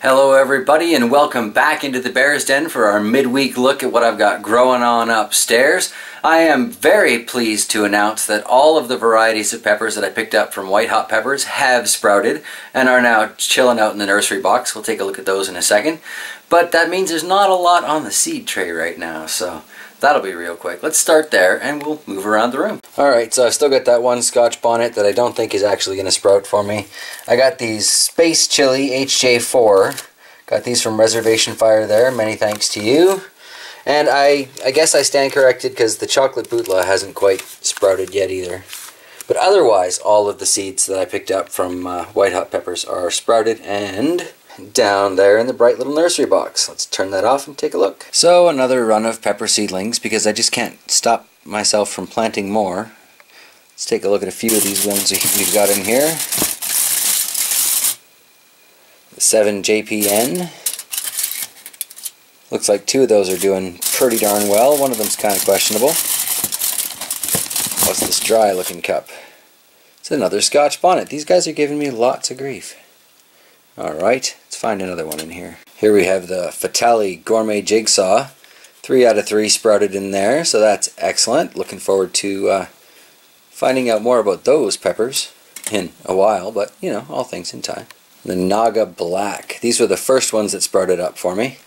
Hello everybody and welcome back into the Bear's Den for our midweek look at what I've got growing on upstairs. I am very pleased to announce that all of the varieties of peppers that I picked up from White Hot Peppers have sprouted and are now chilling out in the nursery box. We'll take a look at those in a second. But that means there's not a lot on the seed tray right now, so That'll be real quick. Let's start there and we'll move around the room. Alright, so I've still got that one scotch bonnet that I don't think is actually going to sprout for me. I got these Space Chili HJ4. Got these from Reservation Fire there. Many thanks to you. And I, I guess I stand corrected because the chocolate Bhutlah hasn't quite sprouted yet either. But otherwise, all of the seeds that I picked up from uh, White Hot Peppers are sprouted and down there in the bright little nursery box. Let's turn that off and take a look. So another run of pepper seedlings because I just can't stop myself from planting more. Let's take a look at a few of these ones we've got in here. The 7 JPN. Looks like two of those are doing pretty darn well. One of them's kind of questionable. What's this dry looking cup? It's another Scotch bonnet. These guys are giving me lots of grief. Alright, let's find another one in here. Here we have the Fatalii Gourmet Jigsaw. Three out of three sprouted in there, so that's excellent. Looking forward to uh, finding out more about those peppers in a while, but you know, all things in time. The Naga Black. These were the first ones that sprouted up for me.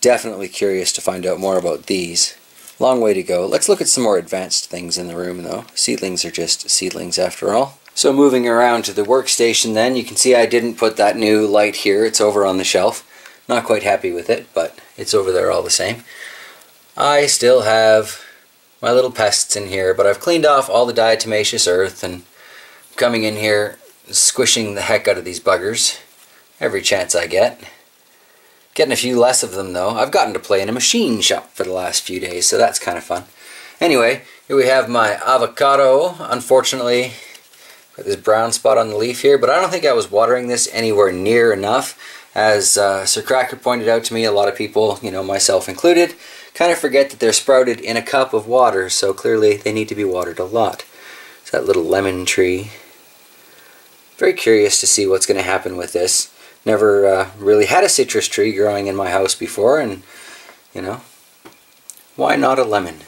Definitely curious to find out more about these. Long way to go. Let's look at some more advanced things in the room though. Seedlings are just seedlings after all. So moving around to the workstation then, you can see I didn't put that new light here. It's over on the shelf. Not quite happy with it, but it's over there all the same. I still have my little pests in here, but I've cleaned off all the diatomaceous earth and coming in here squishing the heck out of these buggers every chance I get. Getting a few less of them though. I've gotten to play in a machine shop for the last few days, so that's kind of fun. Anyway, here we have my avocado. Unfortunately, Got this brown spot on the leaf here, but I don't think I was watering this anywhere near enough. As uh, Sir Cracker pointed out to me, a lot of people, you know, myself included, kind of forget that they're sprouted in a cup of water, so clearly they need to be watered a lot. It's that little lemon tree. Very curious to see what's going to happen with this. Never uh, really had a citrus tree growing in my house before, and, you know, why not a lemon?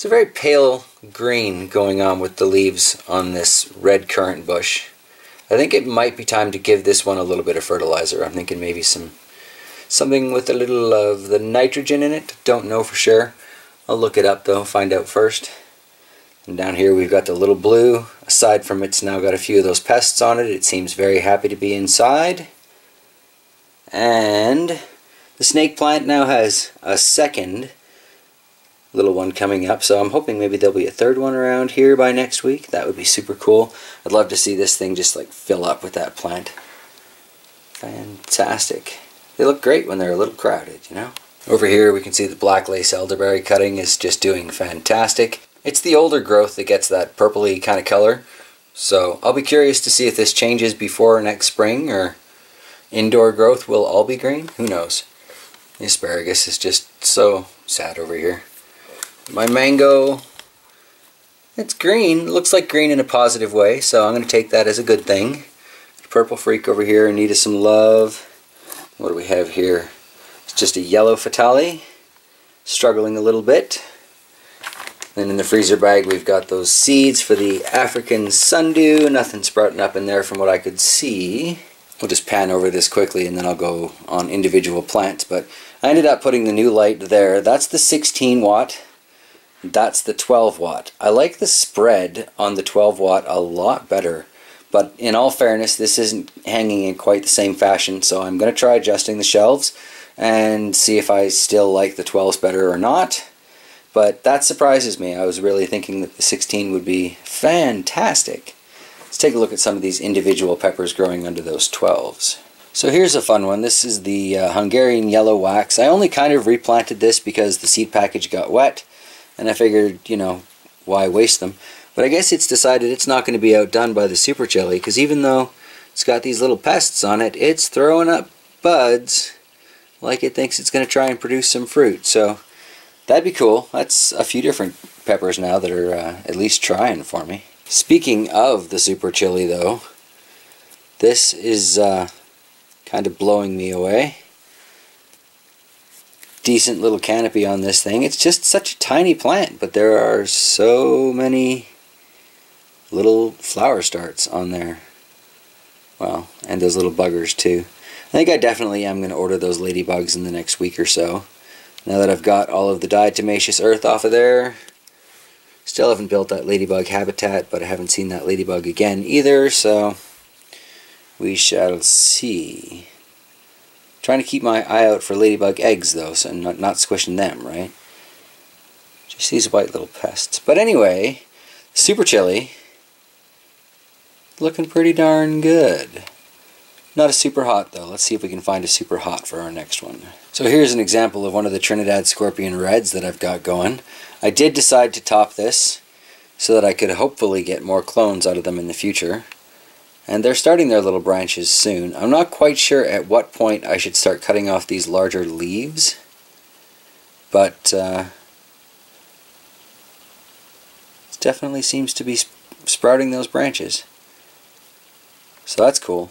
It's a very pale green going on with the leaves on this red currant bush. I think it might be time to give this one a little bit of fertilizer. I'm thinking maybe some something with a little of the nitrogen in it. Don't know for sure. I'll look it up though, find out first. And down here we've got the little blue. Aside from it's now got a few of those pests on it, it seems very happy to be inside. And the snake plant now has a second little one coming up. So I'm hoping maybe there'll be a third one around here by next week. That would be super cool. I'd love to see this thing just like fill up with that plant. Fantastic. They look great when they're a little crowded, you know? Over here we can see the black lace elderberry cutting is just doing fantastic. It's the older growth that gets that purpley kind of color. So I'll be curious to see if this changes before next spring or indoor growth will all be green. Who knows? The asparagus is just so sad over here. My mango, it's green. It looks like green in a positive way, so I'm going to take that as a good thing. Purple Freak over here in need of some love. What do we have here? It's just a yellow Fatalii, struggling a little bit. Then in the freezer bag we've got those seeds for the African sundew. Nothing sprouting up in there from what I could see. We'll just pan over this quickly and then I'll go on individual plants. But I ended up putting the new light there. That's the 16 watt that's the 12 watt. I like the spread on the 12 watt a lot better. But in all fairness, this isn't hanging in quite the same fashion, so I'm going to try adjusting the shelves and see if I still like the 12s better or not. But that surprises me. I was really thinking that the 16 would be fantastic. Let's take a look at some of these individual peppers growing under those 12s. So here's a fun one. This is the uh, Hungarian yellow wax. I only kind of replanted this because the seed package got wet and I figured, you know, why waste them? But I guess it's decided it's not going to be outdone by the super chili, because even though it's got these little pests on it, it's throwing up buds like it thinks it's going to try and produce some fruit. So that'd be cool. That's a few different peppers now that are uh, at least trying for me. Speaking of the super chili, though, this is uh, kind of blowing me away. Decent little canopy on this thing. It's just such a tiny plant, but there are so many little flower starts on there. Well, and those little buggers too. I think I definitely am going to order those ladybugs in the next week or so. Now that I've got all of the diatomaceous earth off of there, still haven't built that ladybug habitat, but I haven't seen that ladybug again either, so we shall see. Trying to keep my eye out for ladybug eggs though, so not, not squishing them, right? Just these white little pests. But anyway, super chili. Looking pretty darn good. Not a super hot though. Let's see if we can find a super hot for our next one. So here's an example of one of the Trinidad Scorpion Reds that I've got going. I did decide to top this so that I could hopefully get more clones out of them in the future. And they're starting their little branches soon. I'm not quite sure at what point I should start cutting off these larger leaves. But uh, it definitely seems to be sp sprouting those branches. So that's cool.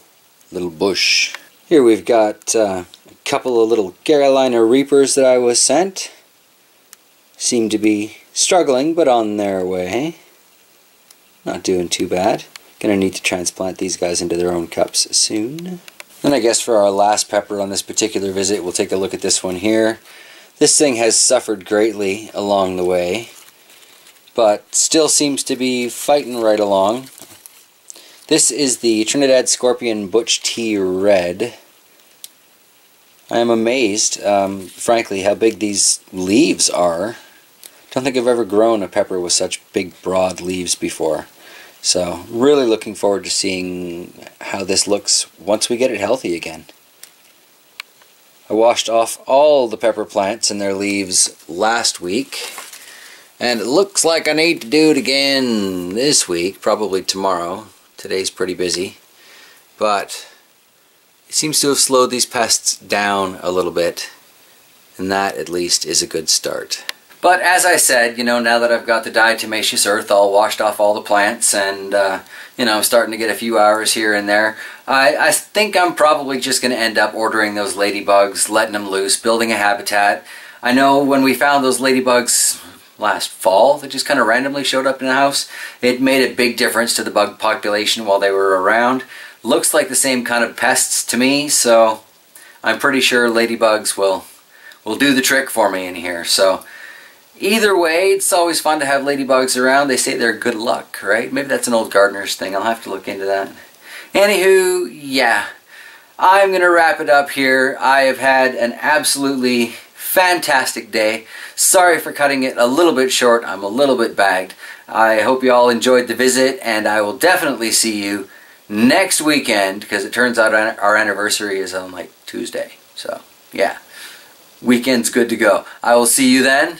Little bush. Here we've got uh, a couple of little Carolina Reapers that I was sent. Seem to be struggling, but on their way. Not doing too bad. Gonna need to transplant these guys into their own cups soon. Then I guess for our last pepper on this particular visit, we'll take a look at this one here. This thing has suffered greatly along the way, but still seems to be fighting right along. This is the Trinidad Scorpion Butch T Red. I am amazed, um, frankly, how big these leaves are. Don't think I've ever grown a pepper with such big, broad leaves before. So, really looking forward to seeing how this looks once we get it healthy again. I washed off all the pepper plants and their leaves last week. And it looks like I need to do it again this week, probably tomorrow. Today's pretty busy. But it seems to have slowed these pests down a little bit. And that, at least, is a good start. But as I said, you know, now that I've got the diatomaceous earth all washed off all the plants and, uh, you know, I'm starting to get a few hours here and there, I, I think I'm probably just going to end up ordering those ladybugs, letting them loose, building a habitat. I know when we found those ladybugs last fall that just kind of randomly showed up in the house. It made a big difference to the bug population while they were around. Looks like the same kind of pests to me, so I'm pretty sure ladybugs will will do the trick for me in here. So either way, it's always fun to have ladybugs around. They say they're good luck, right? Maybe that's an old gardener's thing. I'll have to look into that. Anywho, yeah. I'm going to wrap it up here. I have had an absolutely fantastic day. Sorry for cutting it a little bit short. I'm a little bit bagged. I hope you all enjoyed the visit, and I will definitely see you next weekend because it turns out our anniversary is on like Tuesday. So, yeah. Weekend's good to go. I will see you then.